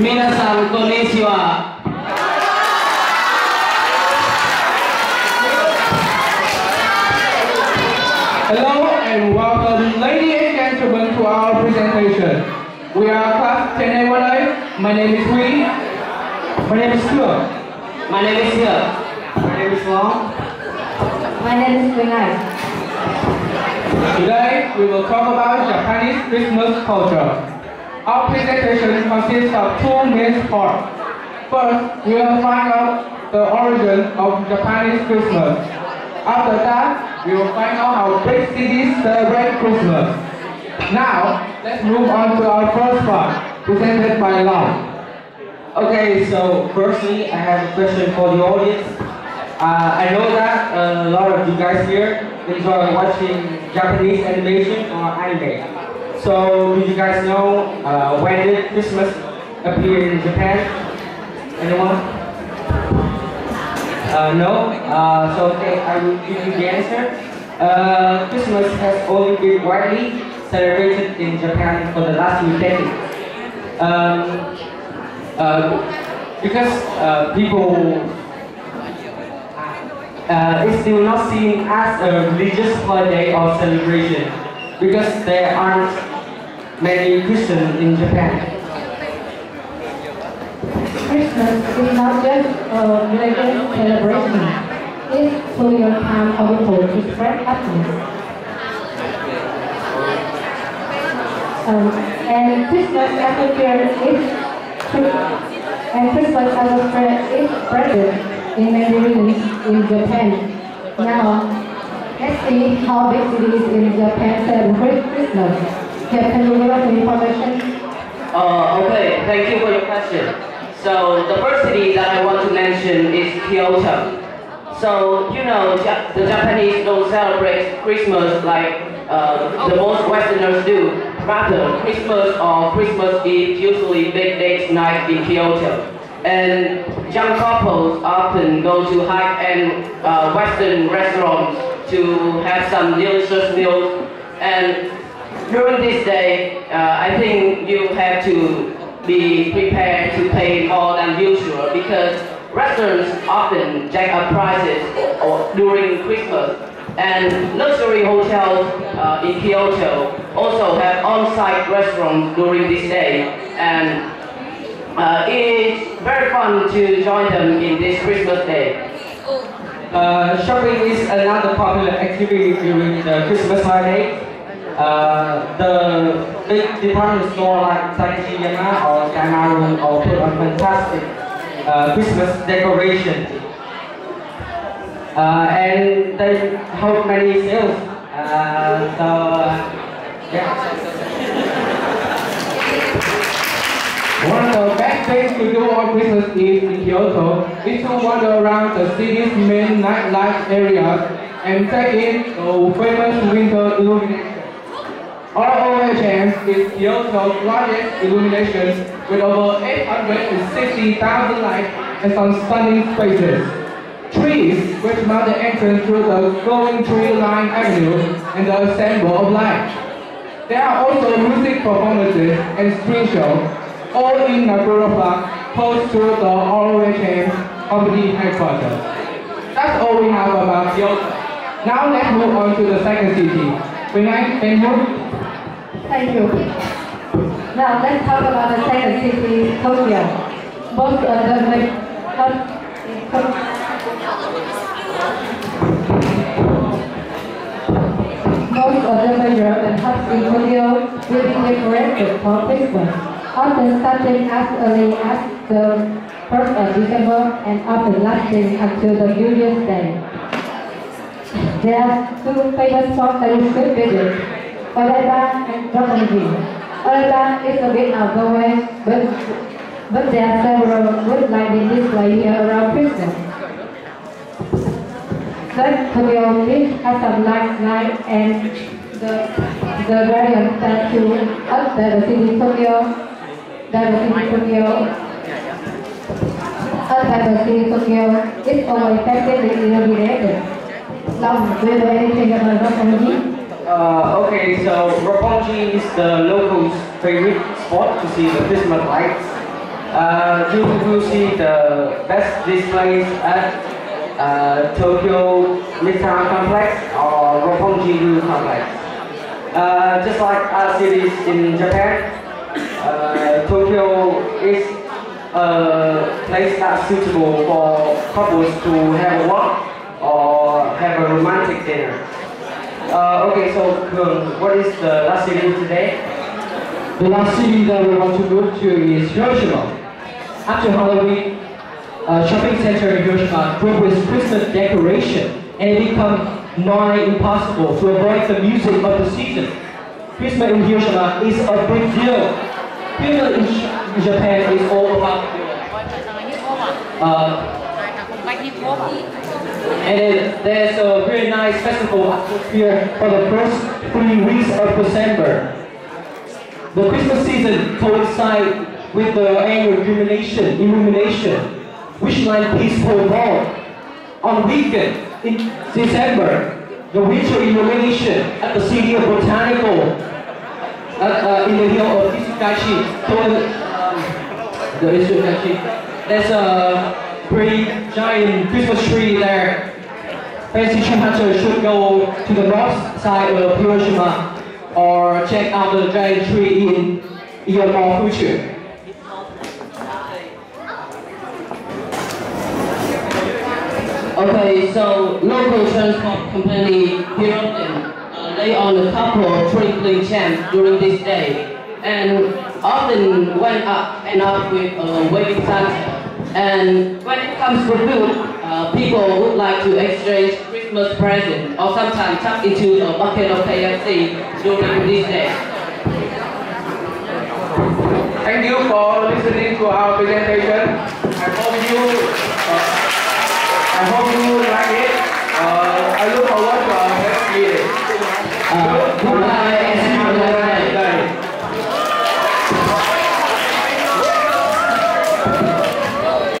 Mina. Hello and welcome ladies and gentlemen to our presentation. We are class 10 A1A. My name is Wee. My name is Tua. My name is Sia. My name is Long. My name is Winai. Today we will talk about Japanese Christmas culture. Our presentation consists of two main parts. First, we will find out the origin of Japanese Christmas. After that, we will find out how big cities celebrate Christmas. Now, let's move on to our first part, presented by Lau. Okay, so firstly, I have a question for the audience. Uh, I know that uh, a lot of you guys here enjoy watching Japanese animation or anime. So, you guys know uh, when did Christmas appear in Japan? Anyone? Uh, no? Uh, so, okay, I will give you the answer. Uh, Christmas has only been widely celebrated in Japan for the last few decades. Um, uh, because uh, people uh, it's still not seen as a religious holiday or celebration because there aren't many Christians in Japan. Christmas is not just a religious celebration. It's truly a time for people to spread happiness. Um, and Christmas atmosphere is and Christmas atmosphere is spread in many regions in Japan. Now, let's see how big cities in Japan celebrate Christmas. Can you give us information? Uh, okay, thank you for your question. So the first city that I want to mention is Kyoto. So you know the Japanese don't celebrate Christmas like uh, the most Westerners do. Rather, Christmas or Christmas Eve usually big date night in Kyoto. And young couples often go to high-end uh, Western restaurants to have some delicious meals. And during this day, uh, I think you have to be prepared to pay more than usual because restaurants often jack up prices or during Christmas. And luxury hotels uh, in Kyoto also have on-site restaurants during this day. And uh, it's very fun to join them in this Christmas day. Uh, shopping is another popular activity during the Christmas holiday. Uh, the big department store like Takashiyama or Daimaru or put on fantastic uh, Christmas decoration. Uh, and they hold many sales. Uh, so, yeah. One of the best things to do on Christmas Eve in Kyoto is to wander around the city's main nightlife areas and take in the famous winter illumination. ROHM is Kyoto's largest illumination with over 860,000 lights and some stunning spaces. Trees, which mark the entrance through the glowing tree line avenue and the symbol of light. There are also music performances and screen shows, all in Nagura Park, close to the ROHM company headquarters. That's all we have about Kyoto. Now let's move on to the second city. Vinay, can you? Thank you. Now let's talk about the second city, Tokyo. Both of the ma- most of the major and hubs in Tokyo will be decorated for Christmas, often starting as early as the 1st of December and often lasting until the New Year's Day. There are two famous spots that you should visit, Odaiba Roppongi. Odaiba is a bit outgoing, but, but there are several wood lighting displays here around Christmas. Tokyo Beach has some light night and the, the statue outside the city Tokyo, the Tokyo, the city Tokyo is always effectively illuminated. Long, do you know anything about Roppongi? Uh, okay, so Roppongi is the locals' favorite spot to see the Christmas lights. Uh, you will see the best displays at uh, Tokyo Midtown Complex or Roppongi Complex. Uh, just like other cities in Japan, uh, Tokyo is a place that's suitable for couples to have a walk or have a romantic dinner. Uh, okay, so Kung, what is the last city today? The last city that we want to move to is Hiroshima. After Halloween, a shopping center in Hiroshima filled with Christmas decoration, and it become nigh impossible to avoid the music of the season. Christmas in Hiroshima is a big deal. Christmas in Japan is all about uh, and then there's a very nice festival atmosphere for the first three weeks of December. The Christmas season coincides with the annual illumination, illumination, which like peaceful ball. On weekend in December, the winter illumination at the city of Botanical uh, uh, in the hill of Isukashi, told, um, the. There's a pretty giant Christmas tree there. Fancy tree should go to the north side of Hiroshima or check out the giant tree in future. Okay, so local transport company Hiroden uh, lay on a couple of twinkling champs during this day and often went up and up with a waving Santa. And when it comes to food, uh, people would like to exchange Christmas presents or sometimes tap into a bucket of KFC during this day. Thank you for listening to our presentation. I hope you,